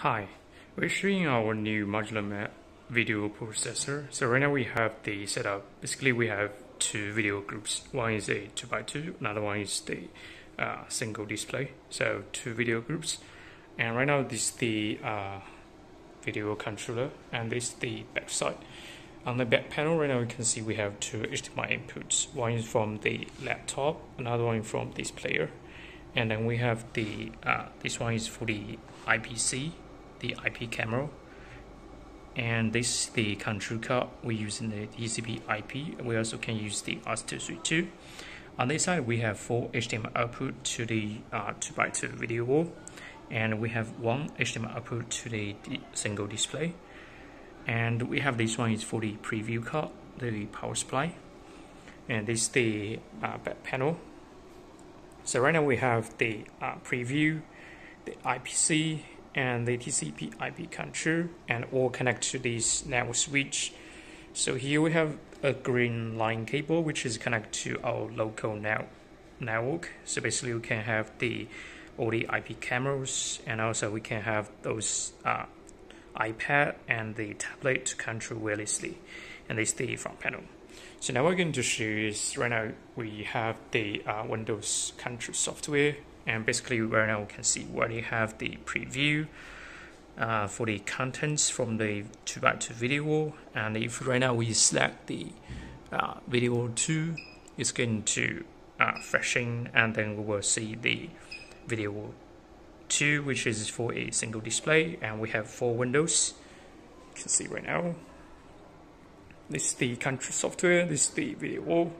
Hi, we're showing our new modular video processor. So right now we have the setup. Basically we have two video groups. One is a 2x2, another one is the uh, single display. So two video groups. And right now this is the uh, video controller and this is the back side. On the back panel right now you can see we have two HDMI inputs. One is from the laptop, another one from this player. And then we have the, uh, this one is for the IPC the IP camera. And this is the control card we use in the TCP IP we also can use the RS-232 on this side we have four HDMI output to the uh, 2x2 video wall. And we have one HDMI output to the, the single display. And we have this one is for the preview card the power supply. And this is the uh, back panel. So right now we have the uh, preview the IPC and the TCP IP control and all connect to this network switch. So here we have a green line cable which is connected to our local net network. So basically we can have the all the IP cameras and also we can have those uh, iPad and the tablet to control wirelessly and this is the front panel. So now we're going to show is right now we have the uh, Windows control software and basically right now we can see where you have the preview uh, for the contents from the 2x2 video. Wall. and if right now we select the uh, video 2 it's going to uh, freshen. And then we will see the video wall 2 which is for a single display. And we have four windows. You can see right now. This is the country software. This is the video. Wall.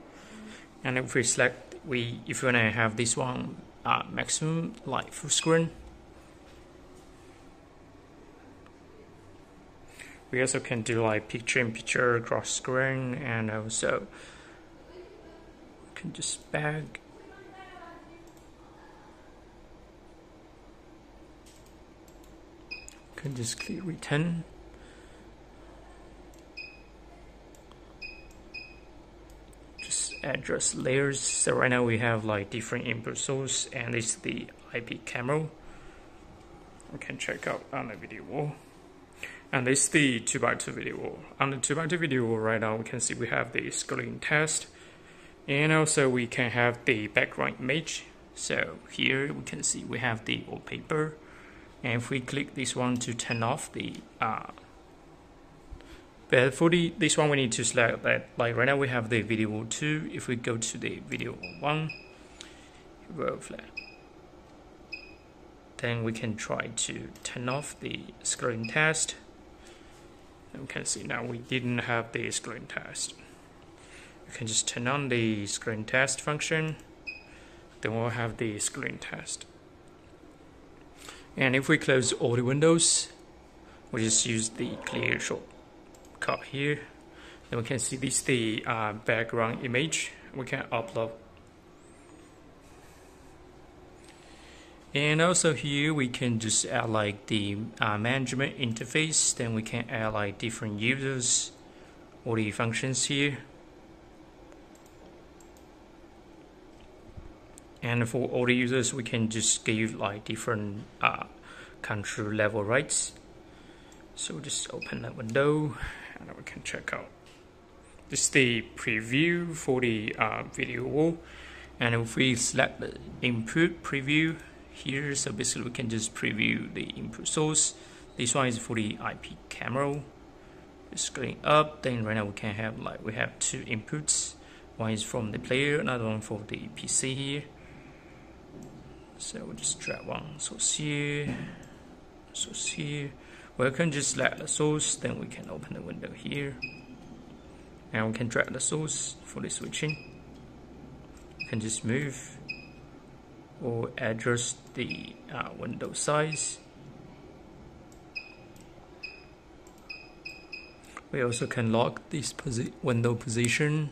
and if we select we if you want to have this one uh, maximum light full screen. We also can do like picture in picture cross screen and also we can just back can just click return address layers. So right now we have like different input source and this is the IP camera. We can check out on the video wall. And this is the 2x2 video wall. On the 2x2 video wall right now we can see we have the screen test and also we can have the background image. So here we can see we have the wallpaper and if we click this one to turn off the uh, but for the, this one, we need to select that. Like right now, we have the video 2. If we go to the video 1, row flat, then we can try to turn off the screen test. And we can see now we didn't have the screen test. We can just turn on the screen test function. Then we'll have the screen test. And if we close all the windows, we just use the clear cut here then we can see this the uh, background image. We can upload. And also here we can just add like the uh, management interface. Then we can add like different users or the functions here. And for all the users we can just give like different uh, control level rights. So just open that window and we can check out. This is the preview for the uh, video wall. And if we select the input preview here, so basically we can just preview the input source. This one is for the IP camera. It's going up, then right now we can have like we have two inputs. One is from the player, another one for the PC here. So we'll just drag one source here, source here we can just select the source then we can open the window here. And we can drag the source for the switching. You can just move or adjust the uh, window size. We also can lock this posi window position.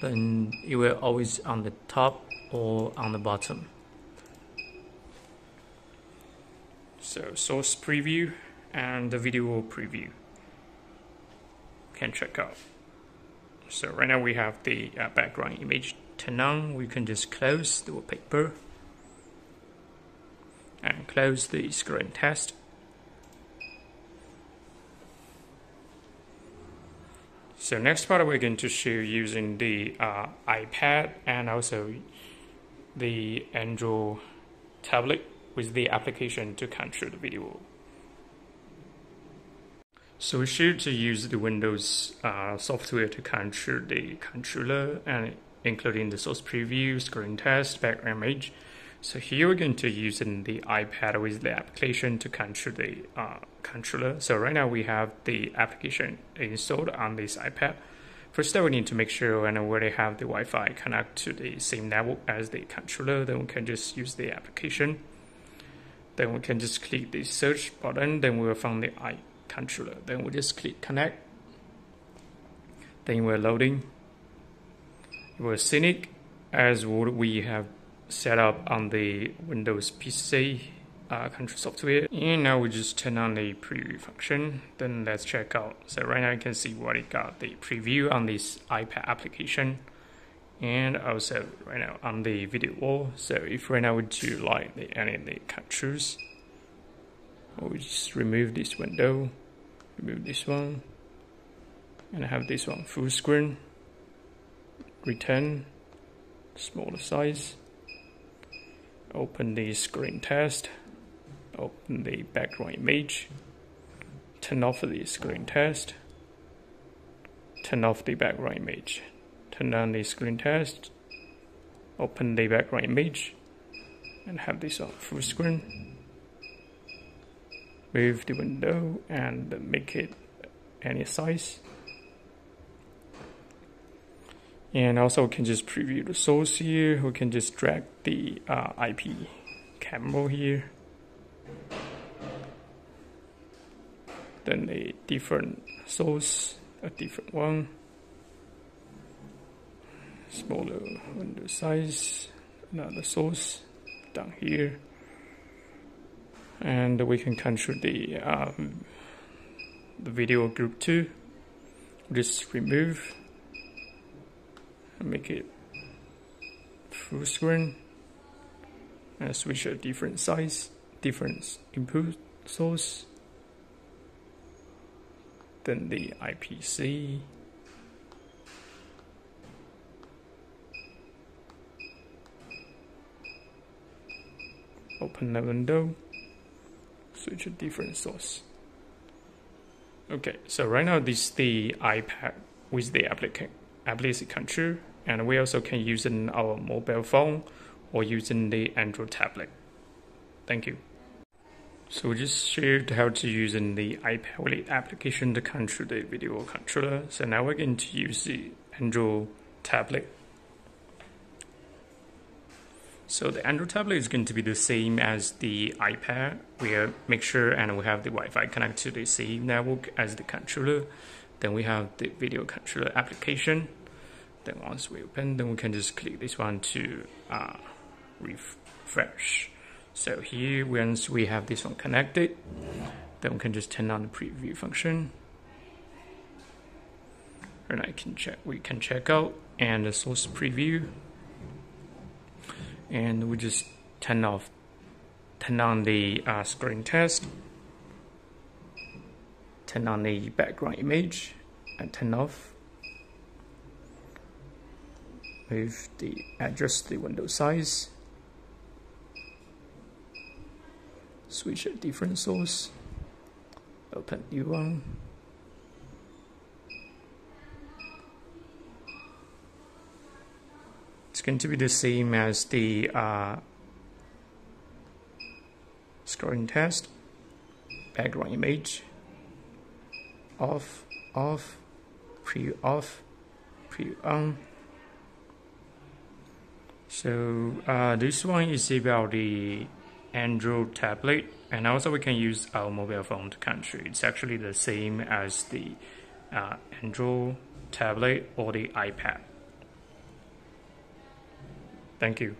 Then it will always on the top or on the bottom So source preview and the video preview can check out. So right now we have the uh, background image on. We can just close the wallpaper. and close the screen test. So next part we're going to show using the uh, iPad and also the Android tablet with the application to control the video. So we should use the Windows uh, software to control the controller and including the source preview, screen test, background image. So here we're going to use in the iPad with the application to control the uh, controller. So right now we have the application installed on this iPad. First we need to make sure and already have the Wi-Fi connect to the same network as the controller. Then we can just use the application. Then we can just click the search button. Then we will find the i controller. Then we just click connect. Then we're loading. It will sync as what we have set up on the Windows PC uh, control software. And now we just turn on the preview function. Then let's check out. So right now you can see what it got the preview on this iPad application. And also right now on the video wall. So if right now we do like the, any of the controls, we just remove this window, remove this one, and have this one full screen, return, smaller size, open the screen test, open the background image, turn off the screen test, turn off the background image, turn on the screen test, open the background image, and have this on full screen. Move the window and make it any size. And also we can just preview the source here. We can just drag the uh, IP camera here. Then a different source, a different one. Smaller window size, another source down here. And we can control the, um, the video group too. Just remove and make it full screen and switch a different size, different input source. Then the IPC. Open the window, switch a different source. Okay, so right now this is the iPad with the application control and we also can use it in our mobile phone or using the Android tablet. Thank you. So we just showed how to use in the iPad application to control the video controller. So now we're going to use the Android tablet. So the Android tablet is going to be the same as the iPad. We make sure and we have the Wi-Fi connected to the same network as the controller. Then we have the video controller application then once we open then we can just click this one to uh, refresh so here once we have this one connected then we can just turn on the preview function and I can check we can check out and the source preview and we just turn off turn on the uh, screen test turn on the background image and turn off. Move the adjust the window size. Switch a different source. Open new one it's going to be the same as the uh, screen test background image off off preview off preview on so uh, this one is about the Android tablet and also we can use our mobile phone to control. It's actually the same as the uh, Android tablet or the iPad. Thank you.